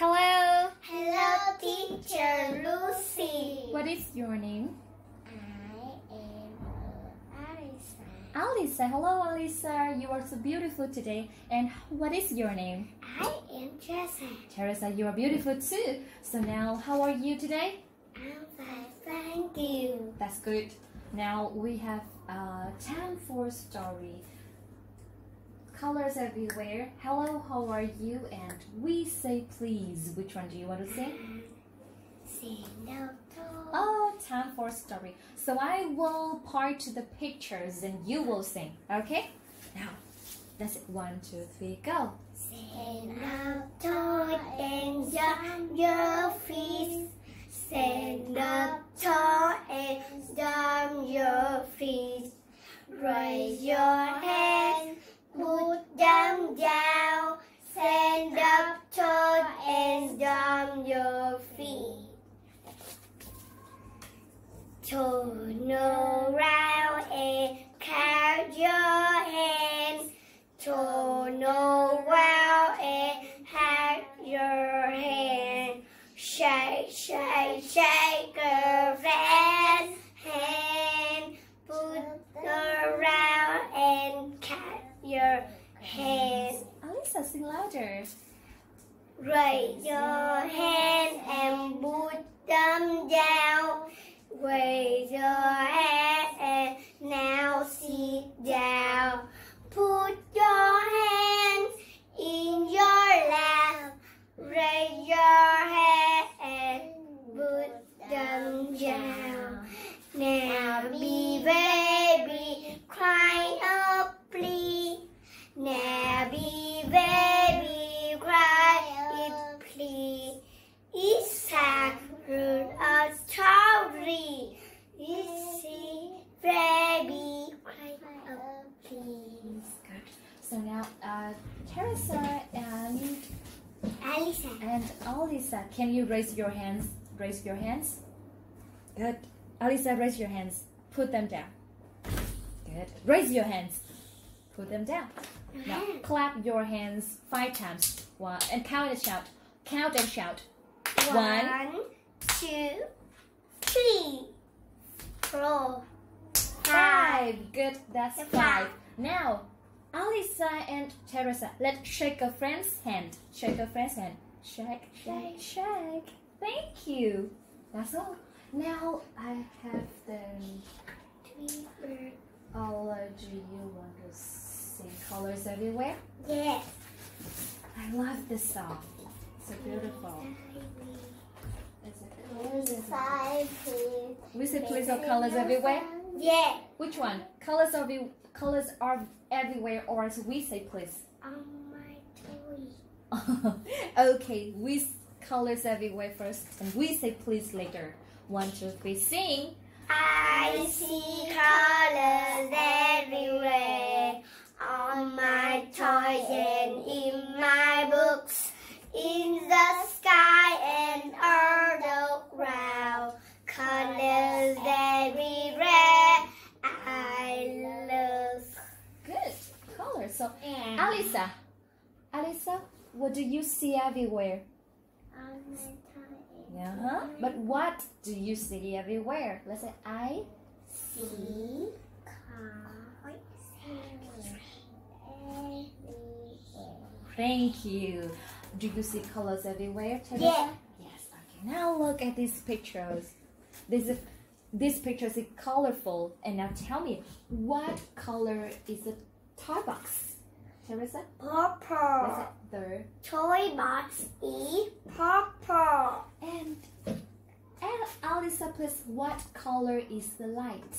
Hello. Hello, teacher Lucy. What is your name? I am Alyssa. Alyssa. Hello, Alyssa. You are so beautiful today. And what is your name? I am Jessa. Teresa, you are beautiful too. So now, how are you today? I'm fine, thank you. That's good. Now we have uh, time for story. Colors everywhere. Hello, how are you? And we say please. Which one do you want to say? Sing no Oh, time for story. So I will part to the pictures and you will sing. Okay? Now, that's it. One, two, three, go. Sing no toy and jump your feet. Stand up tall and stomp your feet. Raise your hands, put them down. Stand up tall and stomp your feet. Turn around and count your hands. Turn around and have your hand. Shake, shake sing. Raise your hand and put them down. Raise your hand and now sit down. Put your hands in your lap. Raise your hand and put them down. Now be ready. Now, uh, Teresa and Alyssa. and Alyssa, can you raise your hands? Raise your hands. Good. Alyssa, raise your hands. Put them down. Good. Raise your hands. Put them down. Now clap your hands five times. One and count and shout. Count and shout. One. One, two, three, four, five. Five. Good. That's Five. five. Now, Alyssa and Teresa, let's shake a friend's hand. Shake a friend's hand. Shake, shake, shake. Thank you. That's all. Now I have the. Do you want to sing colors everywhere? Yes. I love this song. It's So beautiful. It's a colors everywhere. We say please of colors everywhere. Yeah. Which one? Colors of you. Colors are everywhere, or as we say please. On my toy. okay, we colors everywhere first, and we say please later. One, two, three, sing. I see colors everywhere on my toys and in my books, in the sky and on the ground. Colors everywhere So, And Alyssa, Alyssa, what do you see everywhere? on my toy. Yeah. huh? But what do you see everywhere? Let's say I. See colors. Thank you. Do you see colors everywhere, Teresa? Yeah. Yes. Okay. Now look at these pictures. This is these pictures is colorful. And now tell me, what color is the toy box? Teresa? Purple. say the Toy box is purple. and and Alyssa, please, what color is the light?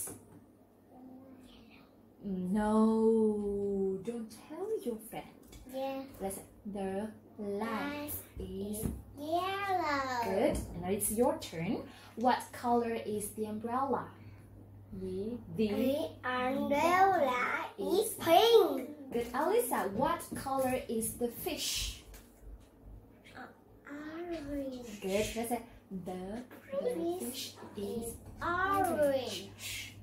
No, don't tell your friend. Yeah. Let's the light is Yellow. good. And now it's your turn. What color is the umbrella? The the The umbrella is pink. Good. Alyssa, what color is the fish? Orange. Good. Let's say the, the fish is Orange.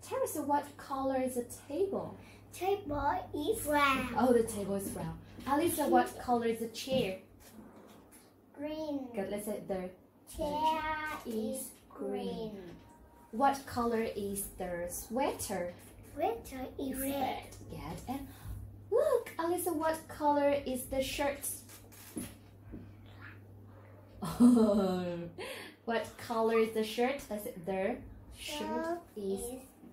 Tell us what color is the table? Table is brown. Oh, the table is brown. Alyssa, what color is the chair? Green. Good. Let's say the chair is green. What color is the sweater? Sweater is red. Good. And look, Alyssa, what color is the shirt? what color is the shirt? Let's say the shirt is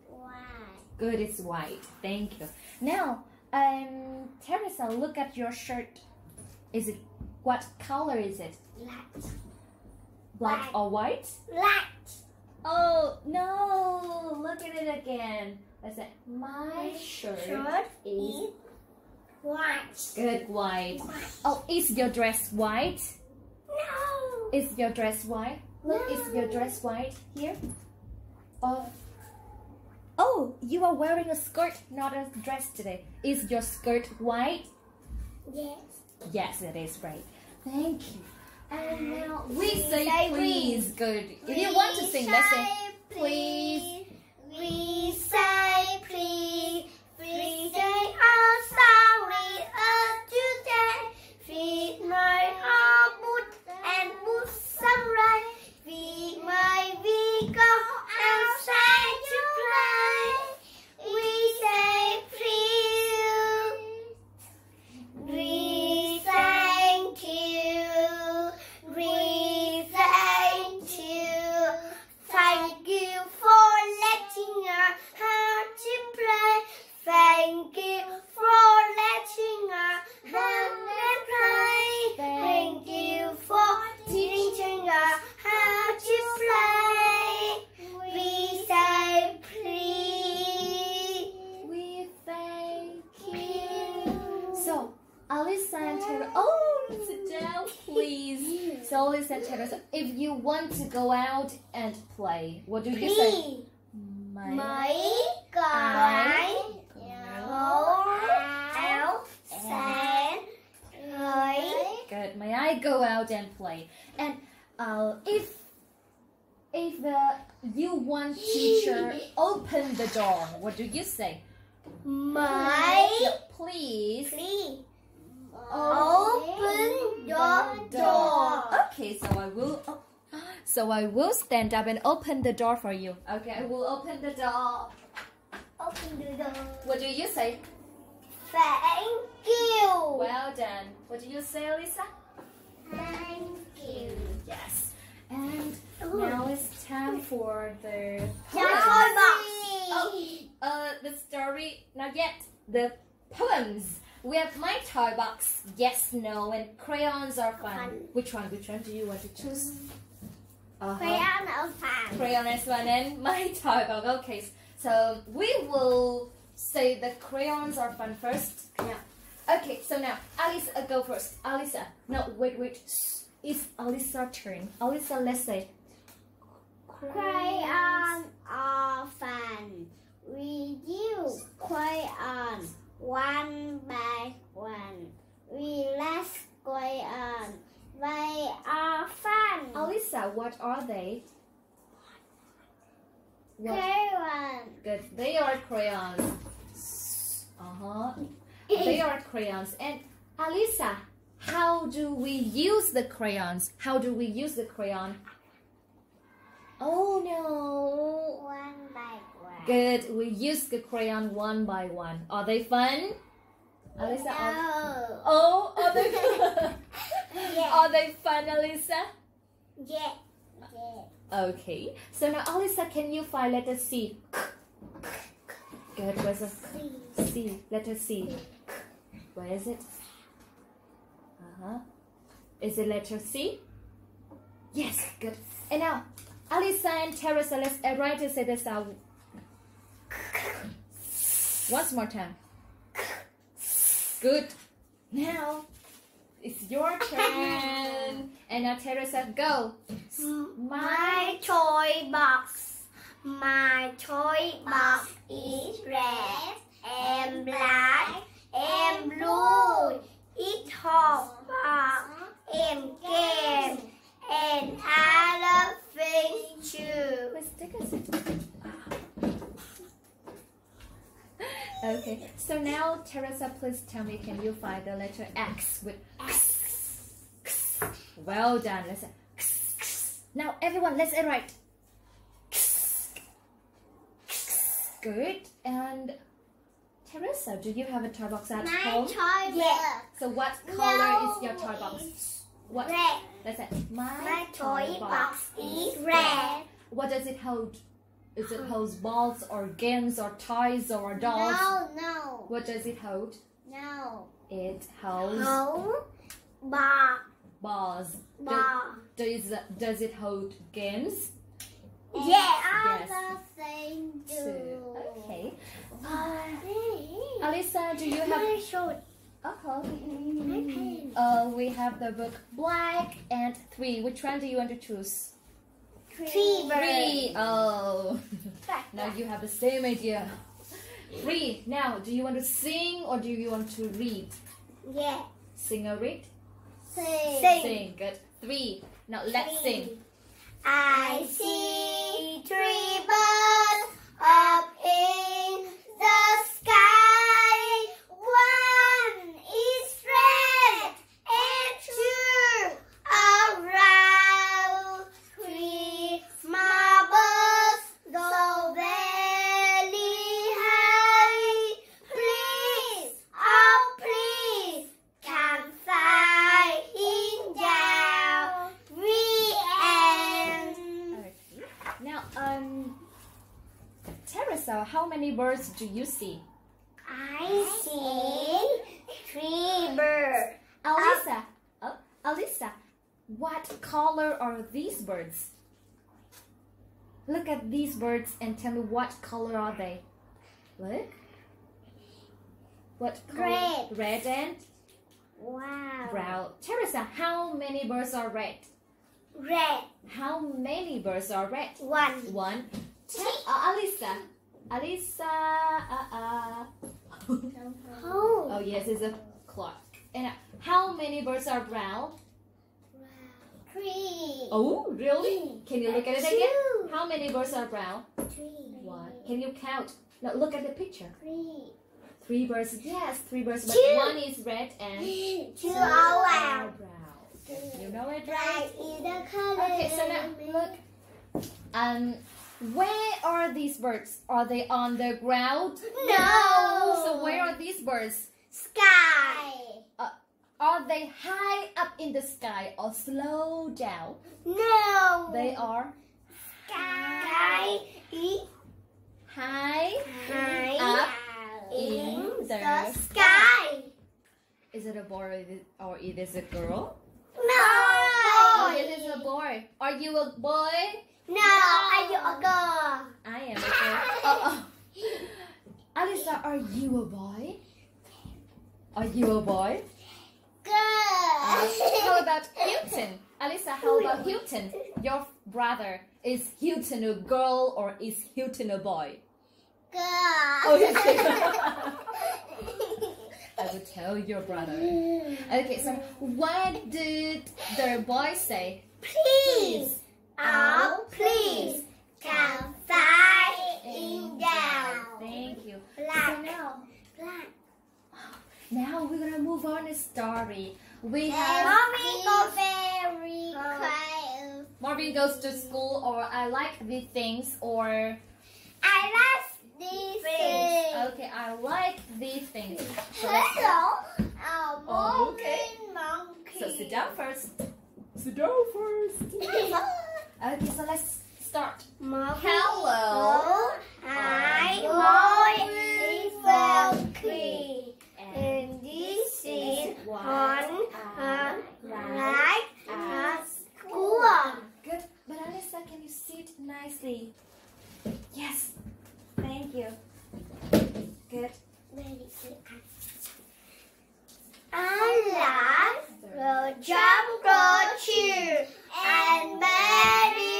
white. good. It's white. Thank you. Now, um, Teresa, look at your shirt. Is it what color is it? Black. Black or white? Black. Oh no! Look at it again. I said my shirt Shirt is is white. good white. Oh, is your dress white? No. Is your dress white? Look, is your dress white here? Oh. Oh, you are wearing a skirt, not a dress today. Is your skirt white? Yes. Yes, it is right. Thank you. And now we say say please. Good. If you want to sing, let's say please. We say So, Alyssa and Tara, so if you want to go out and play, what do you say? My, Mấy cái gấu áo sáng thấy Good. May I go out and play? And uh, if if uh, you want teacher open the door, what do you say? mấy Please please open your door Okay, so I will. oh, so I will stand up and open the door for you. Okay, I will open the door. open the door What do you say? thank you Well done. What do you say, Lisa? thank you Yes. And now it's time for the Toy poems. box Oh, uh, the story not yet. The poems. We have my toy box. Yes, no, and crayons are fun. Fun. Which one? Which one do you want to choose? Uh-huh. crayon ở phòng crayon is one and my toy box. Okay, so we will say the crayons are fun first. Yeah. Okay, so now Alice, uh, go first. Alyssa, no, wait, wait. It's Alyssa turn. Alyssa, let's say. Crayons are fun. We use crayon one by one. We less crayon. They are fun. Alyssa, what are they? What? Crayon. Good. They are crayons. Uh huh. They are crayons. And Alyssa, how do we use the crayons? How do we use the crayon? Oh no. One by one. Good. We use the crayon one by one. Are they fun? Alyssa, are, oh, are they fun? Yeah. Are they fun, Alyssa? Yeah. Yeah. Okay. So now, Alyssa, can you find letter C? Good. Where's the. C? Letter C. Where is it? Uh huh. Is it letter C? Yes. Good. And now, Alyssa and Teresa, let's uh, write say this out. Once more time. Good. Now, it's your turn. and now, Teresa, go. My toy box. My toy box is red and black and blue. It holds box and game and other things too. What stick is it? Okay, so now Teresa, please tell me, can you find the letter X with X? Well done. Let's say. Now everyone, let's say right. Good. And Teresa, do you have a toy box at My home? toy Yeah. box. So what color No, is your toy box? What? Red. Let's say my, My toy box is red. What does it hold? Is it hold balls or games or toys or dolls? No, no, What does it hold? no. It holds No. Bar, balls. Do- Does does it hold games? Yeah, Yes. other thing too. Okay. Hey. Alyssa, do you have? My short. Uh-huh. My. Uh, we have the book Black and Three. Which one do you want to choose? Three Three. Oh. now you have the same idea. Three. Now, do you want to sing or do you want to read? Yeah. Sing or read? Sing. Sing. Good. Three. Now let's sing. I see three birds up in the sky. One is red and two are brown. Three marbles go very high. Please, oh please, come flying down. The end. Okay. Now, um, Teresa, how many birds do you see? I see three birds. Alyssa, oh, Alyssa, what color are these birds? Look at these birds and tell me what color are they? Look. What color? Red. Red and Wow. brown. Teresa, how many birds are red? Red. How many birds are red? One. One. Te- uh, Alyssa. Alyssa. Uh, uh. Oh. oh yes, it's a clock. And how many birds are brown? Three. Oh, really? Can you look at it again? How many birds are brown? Three. One. Can you count? Now look at the picture. Three. Three birds. Yes, three birds. But Two. one is red and Two two are are brown. You know it, right? Right is the color. Okay, so now look. Um, where are these birds? Are they on the ground? No. So where are these birds? Sky. Are they high up in the sky or slow down? No. They are Sky. high. high Up in in the the sky. Is it a boy or is it, or it is a girl? No. It is a boy. Are you a boy? No, are you a girl? I am a girl. Oh, oh. Alyssa, are you a boy? Are you a boy? Girl. Uh, how about Hilton? Alyssa, how about Hilton? Your brother. Is Hilton a girl or is Hilton a boy? Girl. Oh, yes. I tell your brother. Okay, so what did the boy say? Please, oh please, come flying down. Thank you. Black. So now, Black. now we're gonna move on to story. We have Mommy go very quiet. Marvin goes to school, or I like the things, or I like these things. okay, I like these things. So, Hello, a Oh, okay. moving monkey. so sit down first. Sit down first. Okay, so let's start. Hello, I'm Falky. And this is one uh, like a school. Good. But Alyssa, can you sit nicely? Yes. Thank you. Good. I like the jump, go cheer, and merry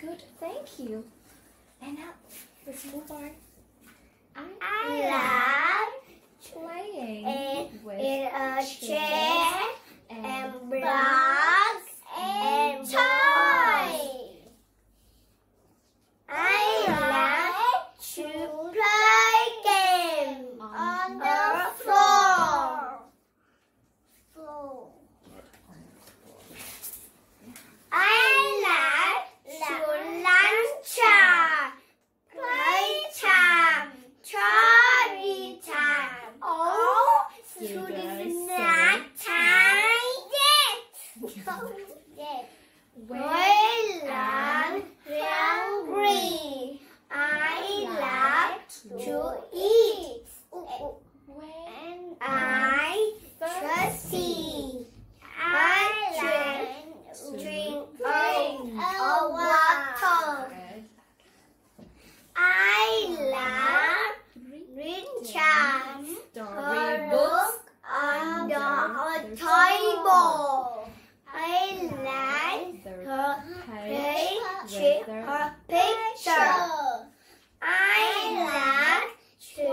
Good, thank you. And now let's move on. I, I playing like with in a chair and, and blocks and toys. I like to play games on the floor. Floor. I like to lunch time, play time, trolley time, oh, to You the guys snack time. Yes. when When I'm hungry, I like to eat. when I thirsty. I drink, drink a water. Good. I like Read read charms. story books. on the table. I like The her page picture. with the Her picture. I like to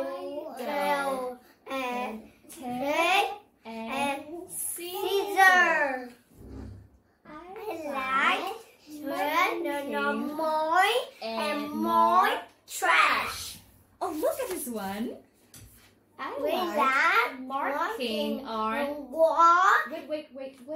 draw and tape take and and scissors. scissors. I like to turn more and more trash. Oh, look at this one. I We like like marking on. wall. Wait,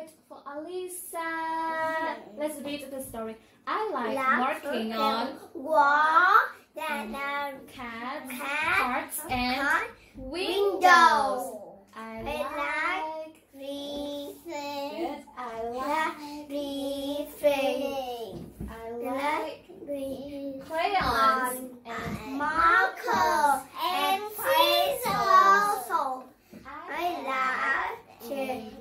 wait, for Alyssa. Let's read the story. I like Like marking on wall that are cats, cat, and windows. I I like. Reading. I Like reading. I Like reading. crayons and Marker and pencils. I like to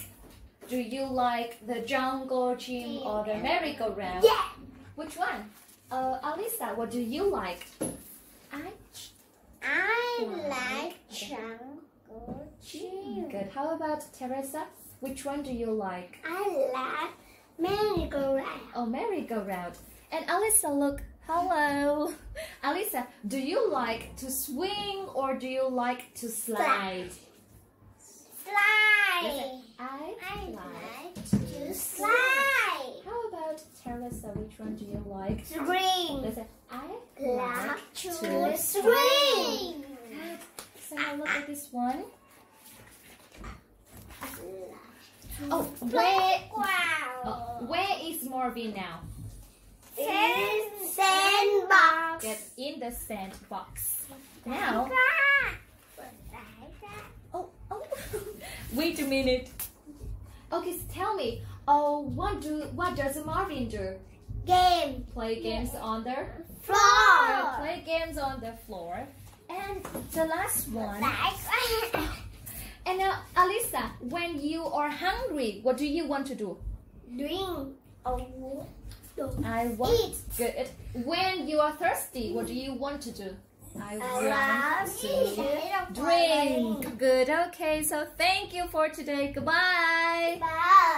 Do you like the jungle gym or the merry-go-round? Yeah. Which one? Uh, Alyssa, what do you like? I I like jungle gym. good. How about Teresa? Which one do you like? I like merry-go-round. Oh, merry-go-round. And Alyssa, look. Hello. Alyssa, do you like to swing or do you like to slide? Slide. I I like. like to slide. How about Teresa? Which one do you like? Swing. Listen, I Like like to to swing. Good. So now look at this one. Oh, where? Wow. Oh, where is Marvin now? In sandbox. Get in the sandbox. Now, oh, oh. wait a minute. Okay, so tell me. Oh, what do what does Marvin do? Game. Play games on the Floor. play games on the floor. And the last one. And now, Alyssa, when you are hungry, what do you want to do? drink a I want Eat. good. When you are thirsty, what do you want to do? I want to drink. Good. Okay. So thank you for today. Goodbye. Bye.